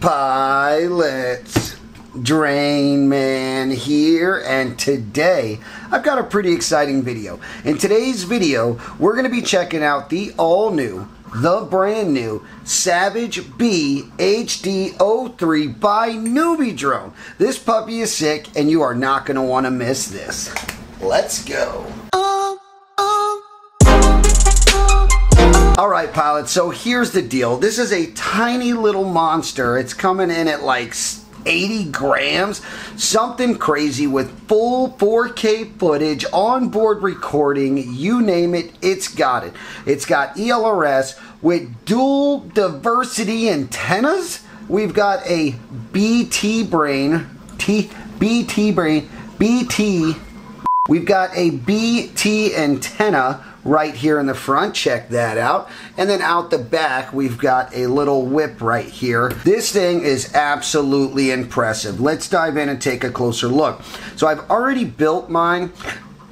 pilots. Drain Man here, and today I've got a pretty exciting video. In today's video, we're going to be checking out the all new, the brand new SavageBee HD03 by NewBeeDrone. This puppy is sick, and you are not going to want to miss this. Let's go. All right, pilots, so here's the deal. This is a tiny little monster. It's coming in at like 80 grams, something crazy with full 4K footage, onboard recording, you name it, it's got it. It's got ELRS with dual diversity antennas. We've got a BT brain, T, BT brain, BT. We've got a BT antenna right here in the front. Check that out. And then out the back, we've got a little whip right here. This thing is absolutely impressive. Let's dive in and take a closer look. So I've already built mine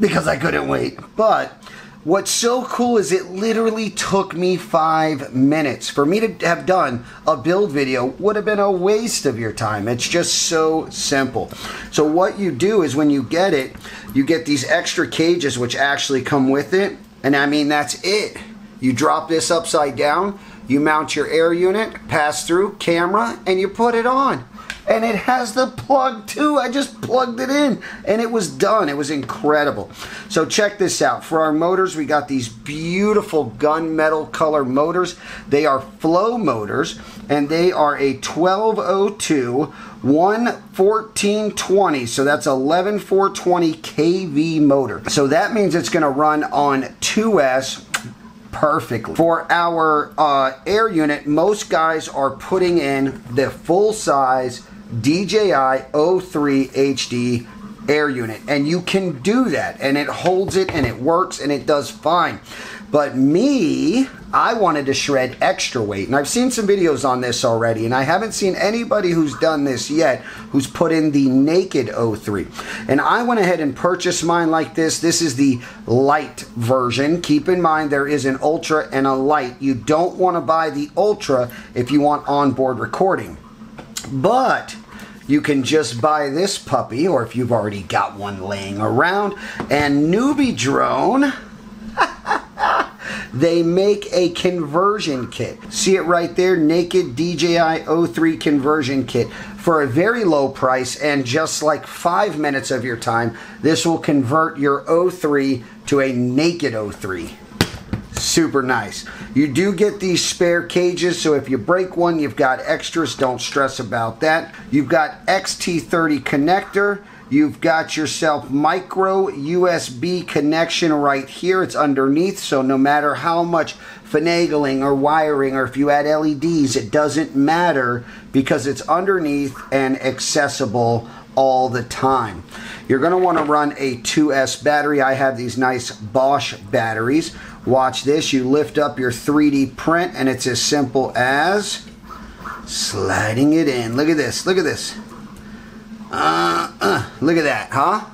because I couldn't wait. But What's so cool is it literally took me five minutes. For me to have done a build video would have been a waste of your time. It's just so simple. So what you do is when you get it, you get these extra cages which actually come with it and I mean, that's it. You drop this upside down, you mount your air unit, pass through, camera, and you put it on. And it has the plug too. I just plugged it in and it was done. It was incredible. So check this out. For our motors, we got these beautiful gunmetal color motors. They are flow motors and they are a 1202 11420 so that's 11420 kV motor so that means it's going to run on 2S perfectly. For our uh, air unit, most guys are putting in the full size DJI O3 HD air unit, and you can do that, and it holds it, and it works, and it does fine. But me, I wanted to shred extra weight. And I've seen some videos on this already, and I haven't seen anybody who's done this yet who's put in the naked o3 And I went ahead and purchased mine like this. This is the light version. Keep in mind there is an ultra and a light. You don't want to buy the ultra if you want onboard recording. But you can just buy this puppy, or if you've already got one laying around, and NewBeeDrone they make a conversion kit. See it right there, Naked DJI 03 conversion kit for a very low price and just like five minutes of your time, this will convert your 03 to a Naked 03 super nice. You do get these spare cages, so if you break one, you've got extras. Don't stress about that. You've got XT30 connector. You've got yourself micro USB connection right here. It's underneath, so no matter how much finagling or wiring or if you add LEDs, it doesn't matter because it's underneath and accessible all the time. You're going to want to run a 2S battery. I have these nice Bosch batteries. Watch this. You lift up your 3D print and it's as simple as sliding it in. Look at this. Look at this. Uh, uh, look at that, huh?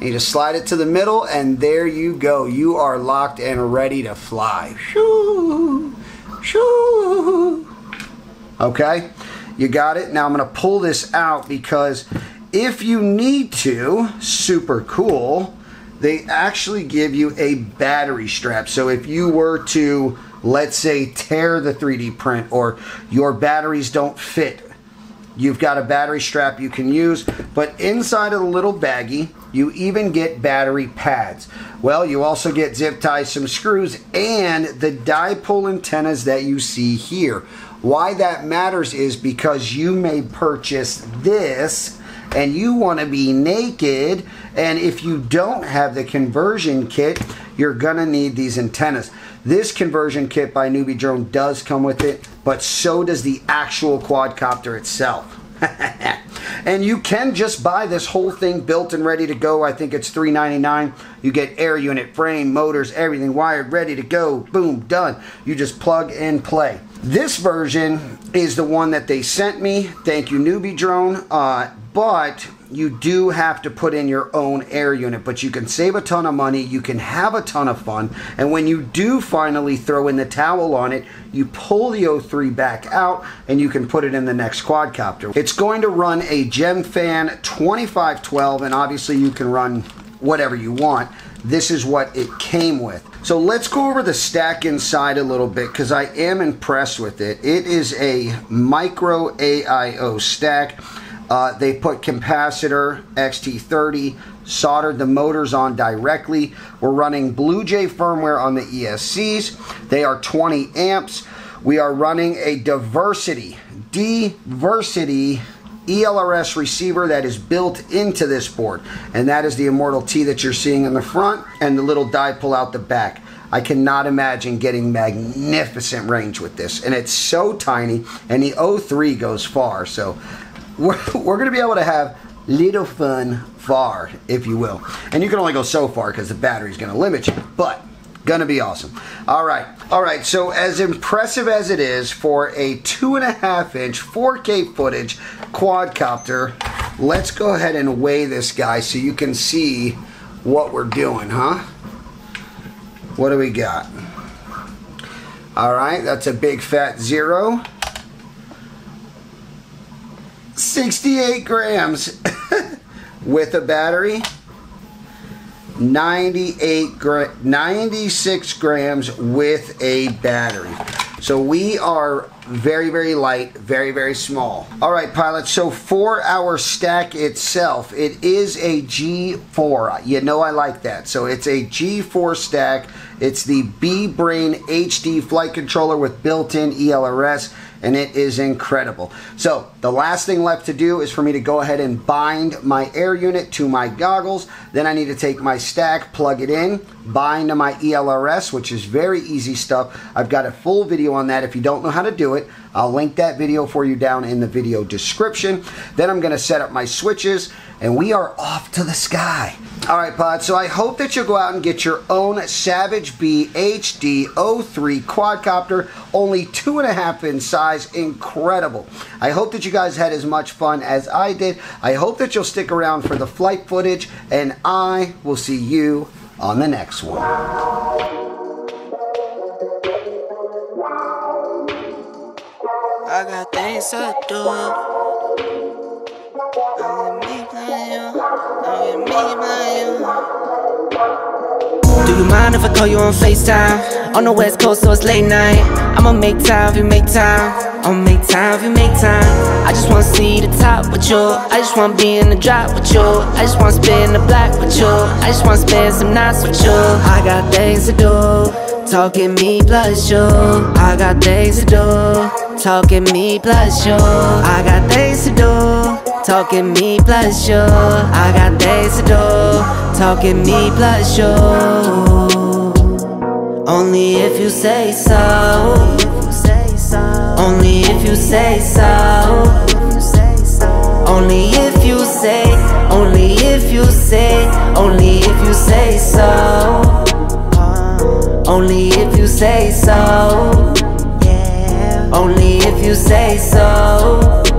You just slide it to the middle, and there you go. You are locked and ready to fly. Shoo, shoo. Okay, you got it. Now I'm going to pull this out because if you need to, super cool, they actually give you a battery strap. So if you were to, let's say, tear the 3D print or your batteries don't fit You've got a battery strap you can use, but inside of the little baggie, you even get battery pads. Well, you also get zip ties, some screws, and the dipole antennas that you see here. Why that matters is because you may purchase this and you want to be naked, and if you don't have the conversion kit, you're to need these antennas. This conversion kit by NewBeeDrone does come with it, but so does the actual quadcopter itself. and you can just buy this whole thing built and ready to go. I think it's $3.99. You get air unit, frame, motors, everything wired, ready to go. Boom, done. You just plug and play. This version is the one that they sent me. Thank you, NewBeeDrone. Uh, but you do have to put in your own air unit, but you can save a ton of money, you can have a ton of fun, and when you do finally throw in the towel on it, you pull the O3 back out and you can put it in the next quadcopter. It's going to run a Gemfan 2512, and obviously you can run whatever you want. This is what it came with. So let's go over the stack inside a little bit because I am impressed with it. It is a micro AIO stack. Uh, they put capacitor XT30, soldered the motors on directly. We're running BlueJay firmware on the ESCs. They are 20 amps. We are running a diversity, diversity ELRS receiver that is built into this board. And that is the Immortal T that you're seeing in the front and the little dipole out the back. I cannot imagine getting magnificent range with this. And it's so tiny and the O3 goes far. So we're, we're going to be able to have little fun far, if you will. And you can only go so far because the battery's going to limit you. But Gonna be awesome. All right, all right. So as impressive as it is for a two and a half inch 4K footage quadcopter, let's go ahead and weigh this guy so you can see what we're doing, huh? What do we got? All right, that's a big fat zero. 68 grams with a battery. 98 gra 96 grams with a battery. So we are very, very light, very, very small. All right, pilots, so for our stack itself, it is a G4. You know I like that. So it's a G4 stack. It's the BeeBrain HD flight controller with built-in ELRS and it is incredible. So the last thing left to do is for me to go ahead and bind my air unit to my goggles. Then I need to take my stack, plug it in, bind to my ELRS, which is very easy stuff. I've got a full video on that. If you don't know how to do it, I'll link that video for you down in the video description. Then I'm going to set up my switches and we are off to the sky. All right, Pod, so I hope that you'll go out and get your own SavageBee HD 03 quadcopter, only two and a half inch size, incredible. I hope that you guys had as much fun as I did. I hope that you'll stick around for the flight footage, and I will see you on the next one. I got things to do. Do you mind if I call you on FaceTime? On the west coast, so it's late night. I'ma make time if you make time. I'ma make time if you make time. I just wanna see the top with you. I just wanna be in the drop with you. I just wanna spin the black with you. I just wanna spend some nights with you. I got things to do. Talking me plus you. I got things to do. Talking me plus you. I got things to do. Talking me plus you. I got days to do. Talking me plus you. Only if you say so. Only if you say so. Only if you say, only if you say, only if you say so. Only if you say so. Only if you say so.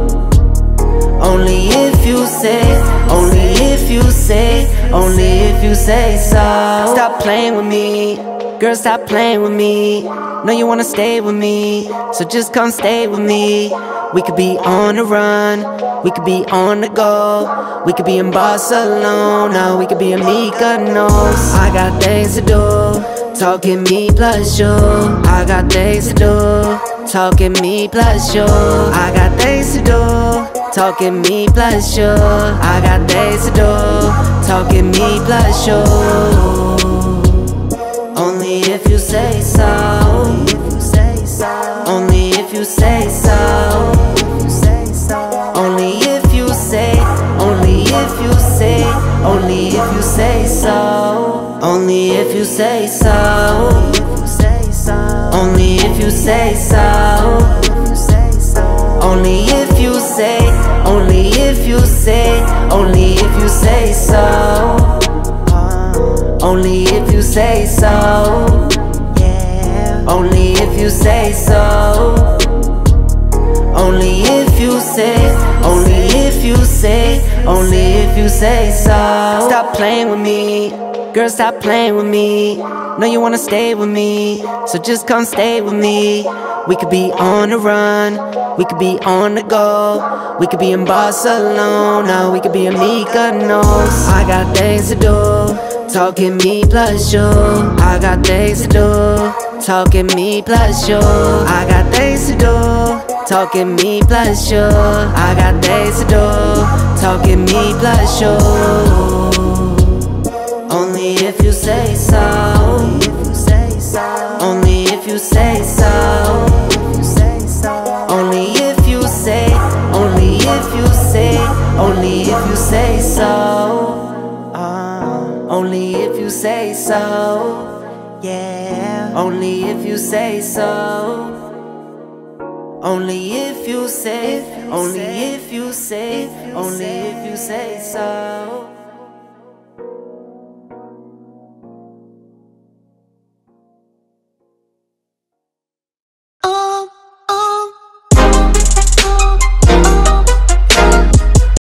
Only if you say, only if you say, only if you say so. Stop playing with me, girl, stop playing with me. Know you wanna stay with me, so just come stay with me. We could be on the run, we could be on the go. We could be in Barcelona, we could be in Mykonos. I got things to do, talking me plus you. I got things to do, talking me plus you. I got things to do. Talking me plus you oh. I got days to do. Talking me plus you oh. Only if you say so. Only if you say so. Only if you say Only if you say Only if you say so. Only if you say so. Only if you say so. Only if you say, only if you say, only if you say so. Uh, only if you say so. Only if you say so. Only if you say, only if you say, only if you say so. Stop playing with me, girl, stop playing with me. Know you wanna stay with me, so just come stay with me. We could be on the run, we could be on the go. We could be in Barcelona, we could be in Mykonos. I got things to do, talking me plus you. I got things to do, talking me plus you. I got things to do. Talking me plus you I got things to do Talking me plus you Only if you say so Only if you say so Only if you say Only if you say Only if you say so uh, Only if you say so Yeah Only if you say so only if you say, only if you say, only if you say so.